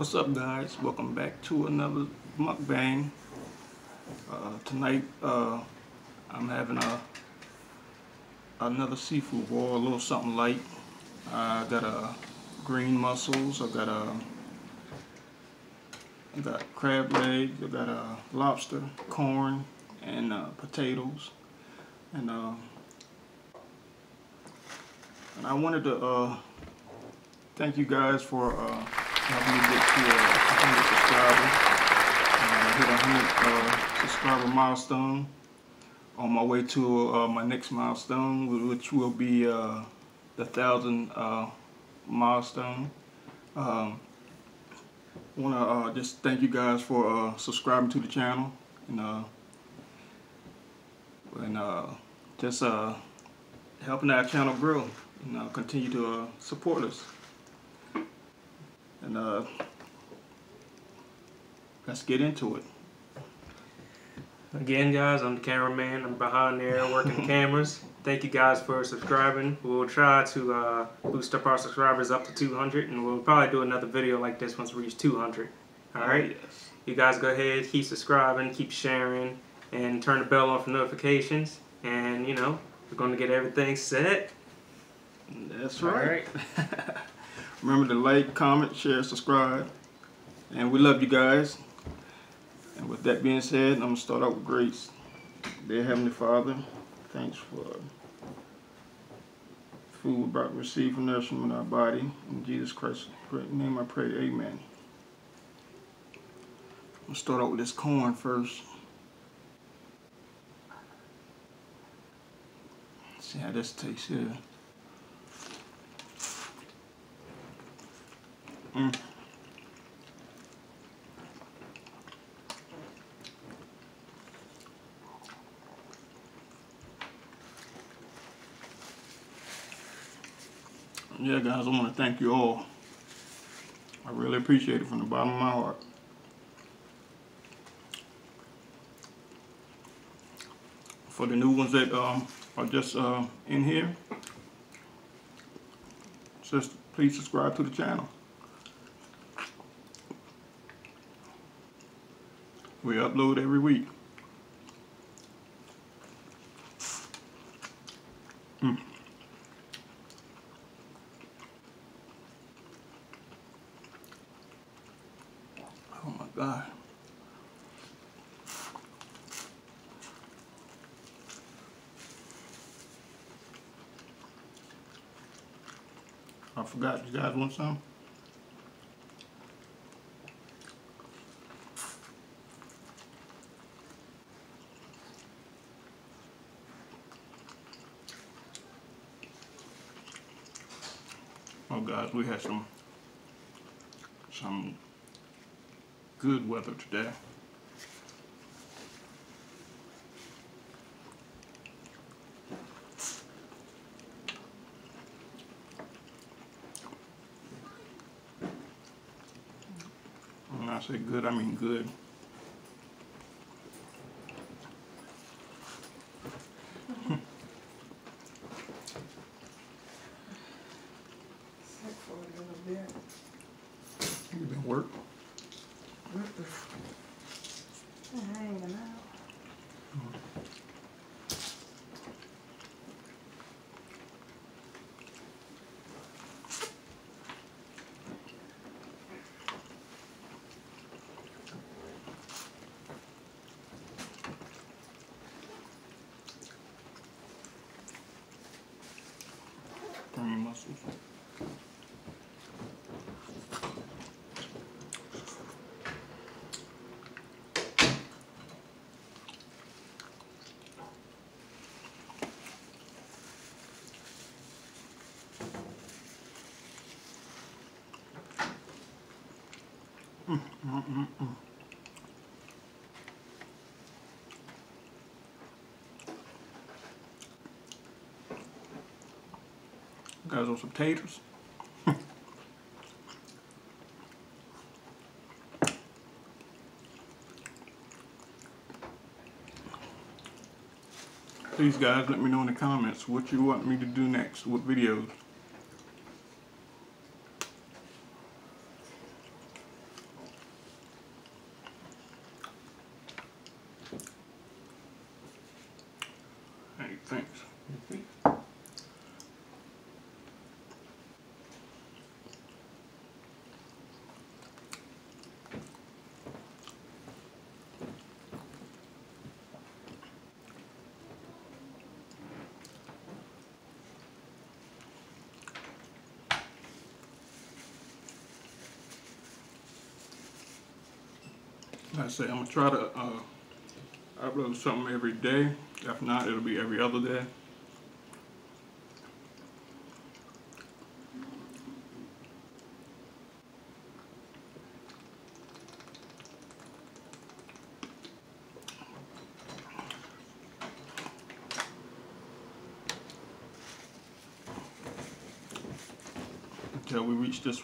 What's up guys? Welcome back to another mukbang. Uh, tonight uh, I'm having a another seafood boil, a little something light. I got a green mussels, I got a I got crab legs, I got a lobster, corn, and uh, potatoes. And uh, and I wanted to uh, thank you guys for helping me get to uh, 100 subscribers. Uh, hit a 100 uh, subscriber milestone. On my way to uh, my next milestone, which will be uh, the thousand uh, milestone. Um, I want to uh, just thank you guys for uh, subscribing to the channel and and just helping our channel grow and continue to support us. And uh, let's get into it. Again, guys, I'm the cameraman. I'm behind there working cameras. Thank you guys for subscribing. We'll try to uh, boost up our subscribers up to 200, and we'll probably do another video like this once we reach 200. All right? Oh, yes. You guys go ahead, keep subscribing, keep sharing, and turn the bell on for notifications. And, you know, we're going to get everything set. That's All right. Remember to like, comment, share, subscribe. And we love you guys. And with that being said, I'm going to start out with grace. Dear Heavenly Father, thanks for food we're about to receive from nourishment in our body. In Jesus Christ's name I pray, amen. To start out with this corn first. See how this tastes here. Mm. Yeah, guys, I want to thank you all. I really appreciate it from the bottom of my heart. For the new ones that um, are just uh, in here, just please subscribe to the channel. We upload every week. Mm. Oh my God. I forgot. You guys want some? We had some some good weather today. When I say good, I mean good. Guys want some taters? Please guys let me know in the comments what you want me to do next, what videos. Thanks. Like I say, I'm gonna try to uh, upload something every day. If not, it'll be every other day. Until we reach this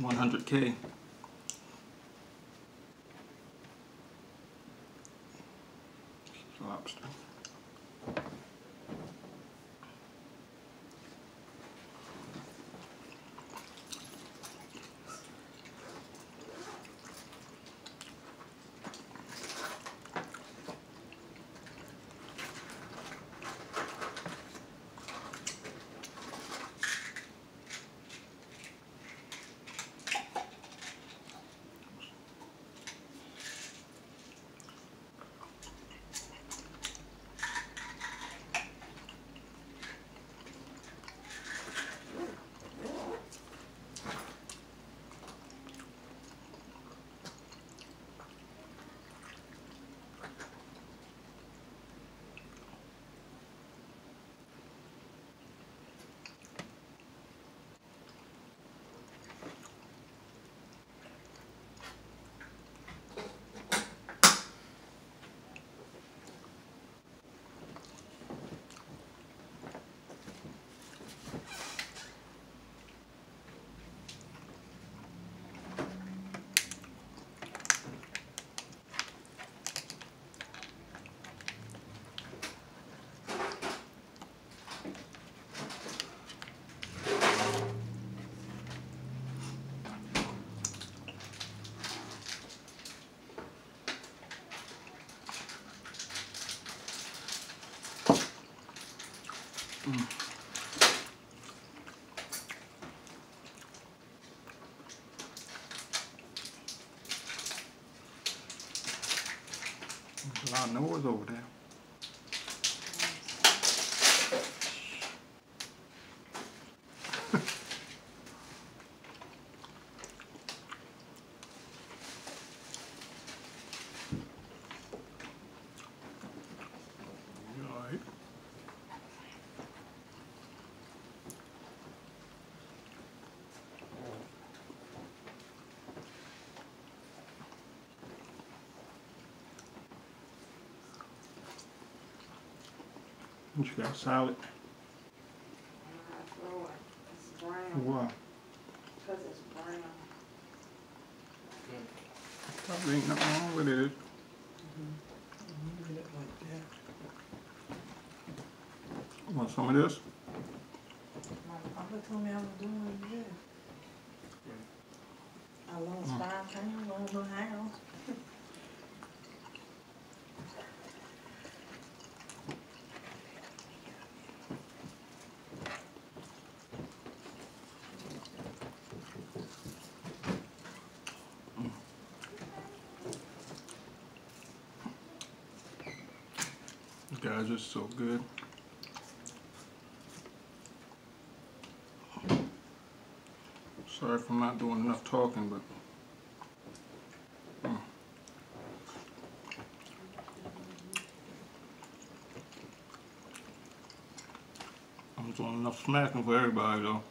100K. Lot of noise over there. You all right? What you got, salad? It's brown, Why? because it's brown. Probably ain't nothing wrong with it. Mm-hmm. Want some of this? My papa told me I was doing good. I lost mm. five pounds, I don't know guys are so good. Sorry if I'm not doing enough talking, but. Hmm. I'm doing enough smacking for everybody though.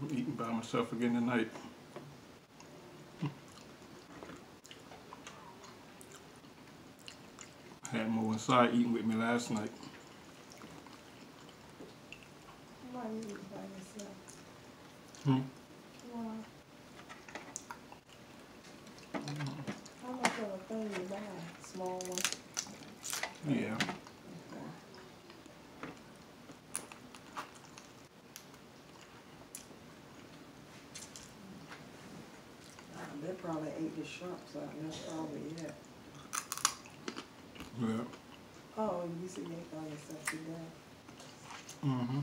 I'm eating by myself again tonight. I had Mo inside eating with me last night. Why you eat by yourself? Hmm? Why? How much of a thing you buy? Small one? Yeah. Okay. Uh, They probably ate the shrimps out, and that's probably it. Yeah. Oh, you see, ate by yourself today. Mm-hmm.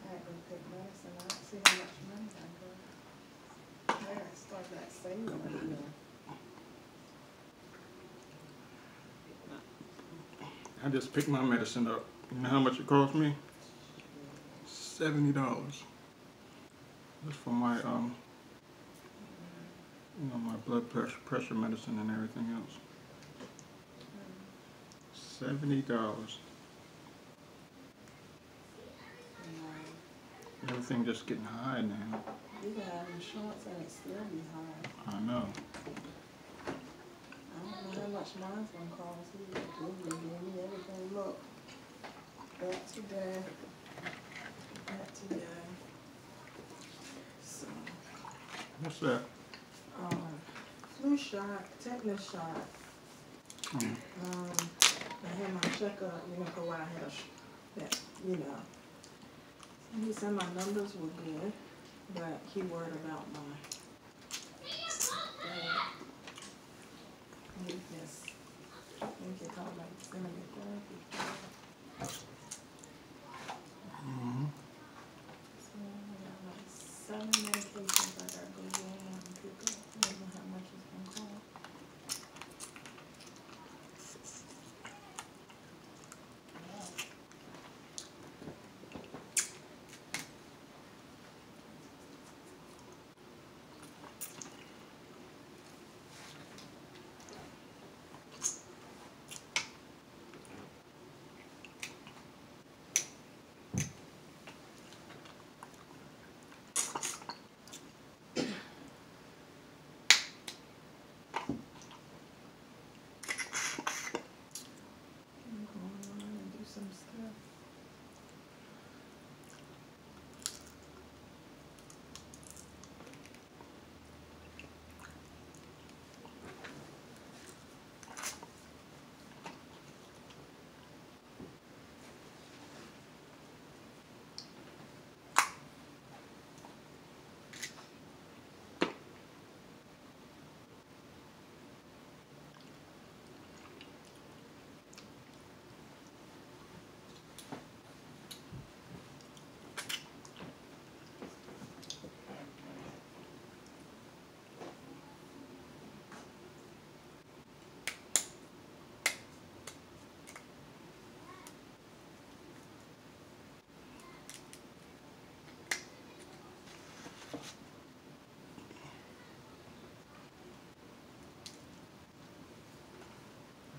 I had to take medicine, I see how much money I got. I gotta start that saving again. I just picked my medicine up. You know how much it cost me? Seventy dollars. That's for my um, you know, my blood pressure, pressure medicine, and everything else. Seventy dollars. And, Everything just getting high now. You can have insurance and it still be high. I know. I don't know how much mine's gonna cost either. They give me everything, look. Back today. Back today. So, What's that? um, flu shot, tetanus shot. Mm. Um, I had my checkup, you know, for why I had a, that, you know. He said my numbers were good, but he worried about my,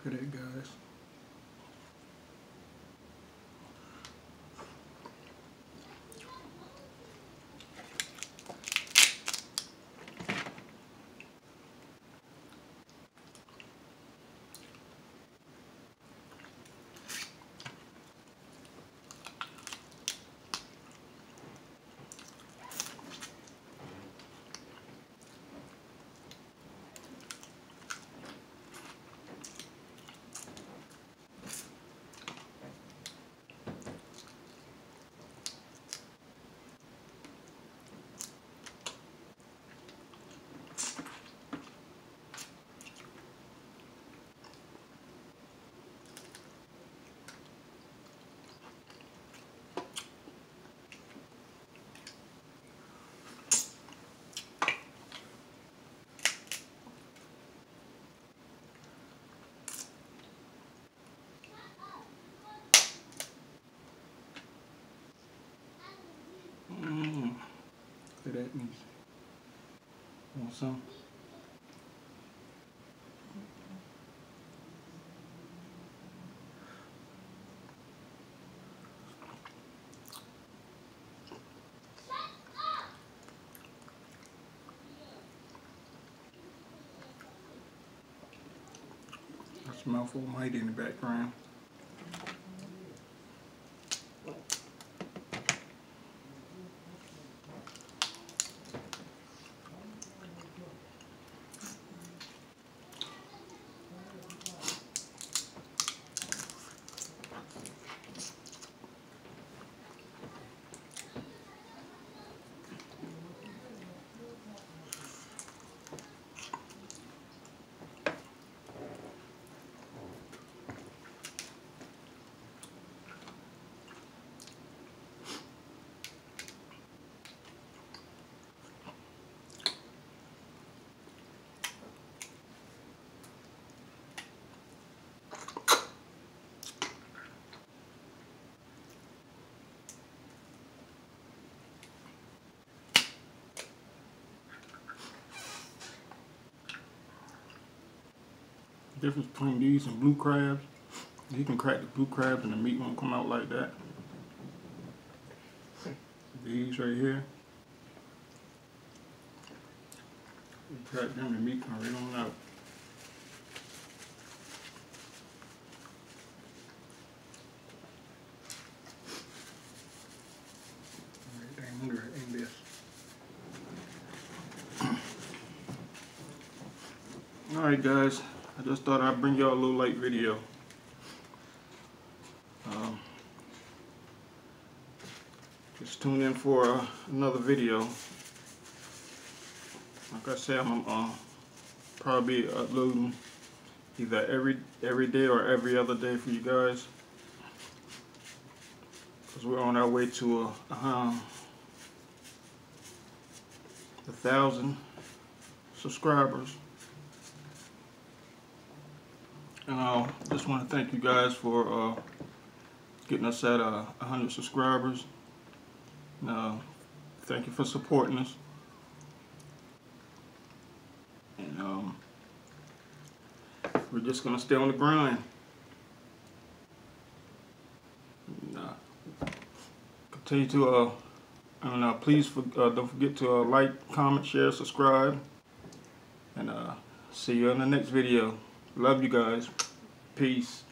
Look at that, guys. That means. Want? That's a mouthful of might in the background. Difference between these and blue crabs. You can crack the blue crabs and the meat won't come out like that. These right here. You crack them, the meat come right on out. Alright guys, I just thought I'd bring y'all a little late video. Um, just tune in for uh, another video. Like I said, I'm uh, probably uploading either every every day or every other day for you guys. Cause we're on our way to a, um, a thousand subscribers. And I uh, just want to thank you guys for uh, getting us at uh, 100 subscribers. And, uh, thank you for supporting us. And um, we're just going to stay on the grind. Uh, continue to, uh, and uh, please for, uh, don't forget to uh, like, comment, share, subscribe. And uh, see you in the next video. Love you guys. Peace.